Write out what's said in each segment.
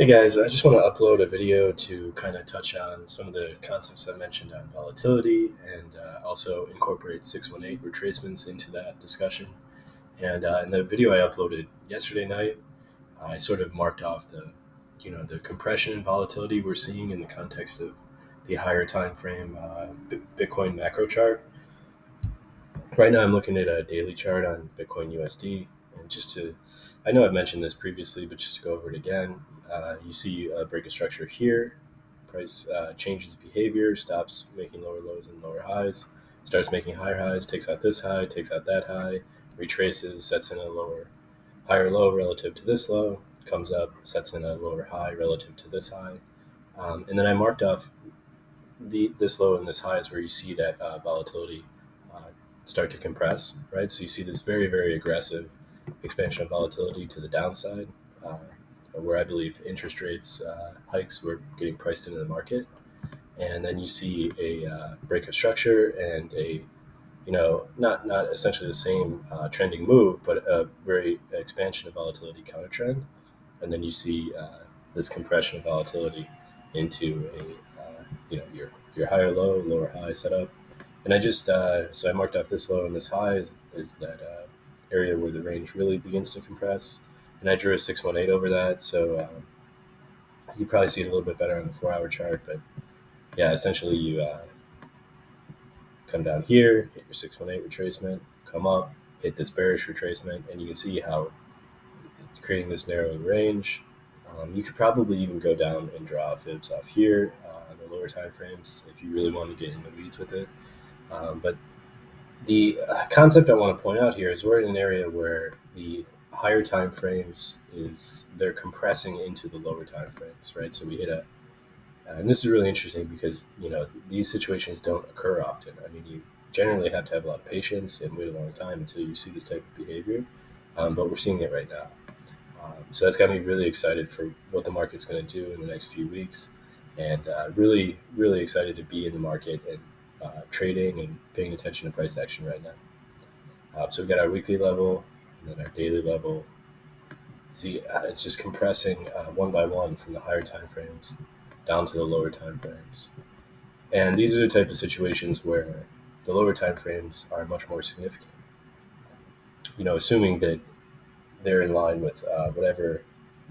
Hey guys, I just want to upload a video to kind of touch on some of the concepts I mentioned on volatility and uh, also incorporate 618 retracements into that discussion. And uh, in the video I uploaded yesterday night, I sort of marked off the, you know, the compression and volatility we're seeing in the context of the higher time frame uh, Bitcoin macro chart. Right now I'm looking at a daily chart on Bitcoin USD, and just to I know I've mentioned this previously, but just to go over it again, uh, you see a break of structure here. Price uh, changes behavior, stops making lower lows and lower highs, starts making higher highs, takes out this high, takes out that high, retraces, sets in a lower, higher low relative to this low, comes up, sets in a lower high relative to this high. Um, and then I marked off the this low and this high is where you see that uh, volatility uh, start to compress, right? So you see this very, very aggressive expansion of volatility to the downside. Uh, where I believe interest rates uh, hikes were getting priced into the market, and then you see a uh, break of structure and a you know not not essentially the same uh, trending move, but a very expansion of volatility counter trend, and then you see uh, this compression of volatility into a uh, you know your your higher low, lower high setup, and I just uh, so I marked off this low and this high is is that area where the range really begins to compress and I drew a 618 over that. So um, you probably see it a little bit better on the four hour chart. But yeah, essentially you uh, come down here, hit your 618 retracement, come up, hit this bearish retracement, and you can see how it's creating this narrowing range. Um, you could probably even go down and draw fibs off here uh, on the lower time frames if you really want to get in the weeds with it. Um, but the uh, concept I want to point out here is we're in an area where the higher time frames is they're compressing into the lower time frames, right? So we hit a, and this is really interesting because you know these situations don't occur often. I mean, you generally have to have a lot of patience and wait a long time until you see this type of behavior, um, but we're seeing it right now. Um, so that's got me really excited for what the market's going to do in the next few weeks, and uh, really, really excited to be in the market and uh, trading and paying attention to price action right now. Uh, so we've got our weekly level, and then our daily level. See, uh, it's just compressing uh, one by one from the higher time frames down to the lower time frames. And these are the type of situations where the lower time frames are much more significant. You know, assuming that they're in line with uh, whatever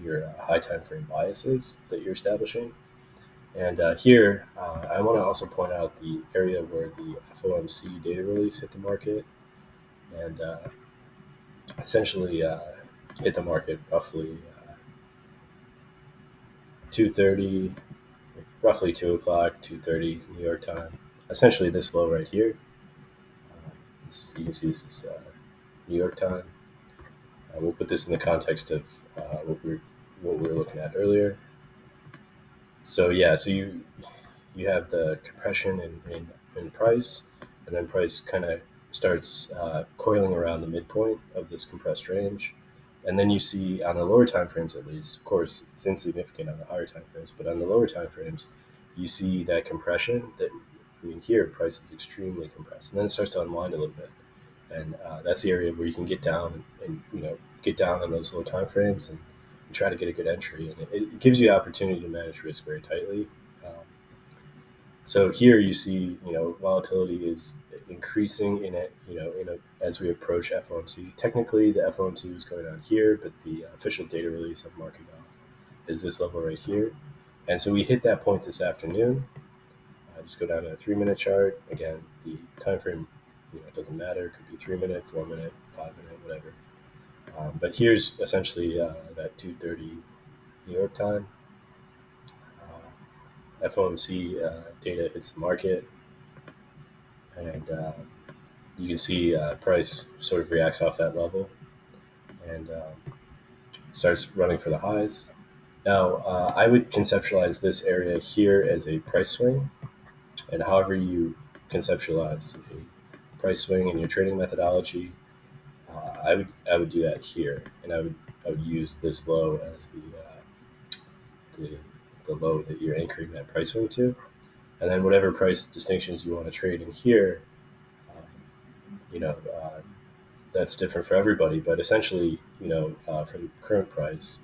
your uh, high time frame bias is that you're establishing. And uh, here, uh, I want to also point out the area where the FOMC data release hit the market. And uh, essentially uh, hit the market roughly uh, 2.30 roughly 2 o'clock 2.30 new york time. Essentially this low right here. Uh, you can see this is uh, new york time. Uh, we'll put this in the context of uh, what we what we were looking at earlier. So yeah so you you have the compression in, in, in price and then price kind of starts uh, coiling around the midpoint of this compressed range. And then you see on the lower time frames, at least, of course, it's insignificant on the higher time frames, but on the lower time frames, you see that compression that, I mean, here price is extremely compressed. And then it starts to unwind a little bit. And uh, that's the area where you can get down and, you know, get down on those low time frames and, and try to get a good entry. And it, it, gives you opportunity to manage risk very tightly. So here you see, you know, volatility is increasing in it, you know, in a, as we approach FOMC. Technically, the FOMC is going on here, but the official data release I'm marking off is this level right here. And so we hit that point this afternoon. I just go down to a three minute chart. Again, the time frame, you know, doesn't matter. It could be three minute, four minute, five minute, whatever. Um, but here's essentially uh, that 2:30 New York time. FOMC uh, data hits the market. And uh, you can see uh, price sort of reacts off that level and um, starts running for the highs. Now, uh, I would conceptualize this area here as a price swing, and however you conceptualize a price swing in your trading methodology, uh, I would I would do that here, and I would I would use this low as the uh, the, the low that you're anchoring that price swing to and then whatever price distinctions you want to trade in here, um, you know, uh, that's different for everybody. But essentially, you know, uh, for the current price,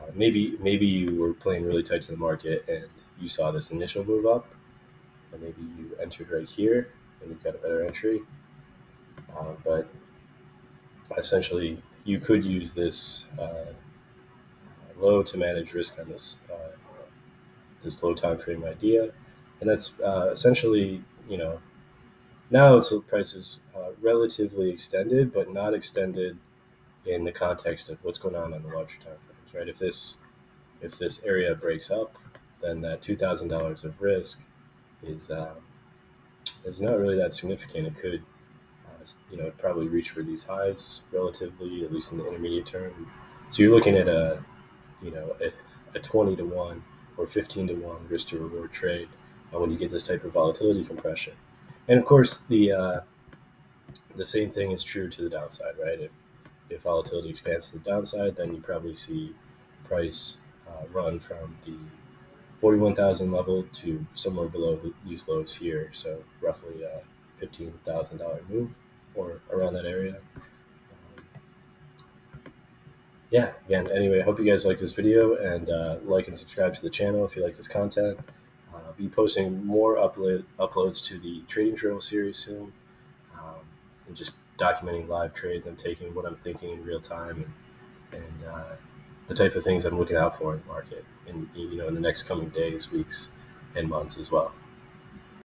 uh, maybe maybe you were playing really tight to the market and you saw this initial move up, and maybe you entered right here and you've got a better entry. Uh, but essentially, you could use this uh, low to manage risk on this uh, this low time frame idea, and that's uh, essentially you know now it's price is uh, relatively extended, but not extended in the context of what's going on on the larger time frames, right? If this if this area breaks up, then that two thousand dollars of risk is uh, is not really that significant. It could, uh, you know, probably reach for these highs relatively, at least in the intermediate term. So you're looking at a, you know, a, a twenty to one or fifteen to one risk to reward trade uh, when you get this type of volatility compression. And of course, the uh, the same thing is true to the downside, right? If if volatility expands to the downside, then you probably see price uh, run from the 41,000 level to somewhere below the, these lows here. So roughly a $15,000 move or around that area. Yeah, again, anyway, I hope you guys like this video and uh, like and subscribe to the channel if you like this content. Uh, I'll be posting more upload, uploads to the Trading Journal series soon. Um, and just documenting live trades I'm taking, what I'm thinking in real time, and, and uh, the type of things I'm looking out for in the market, in you know in the next coming days, weeks, and months as well.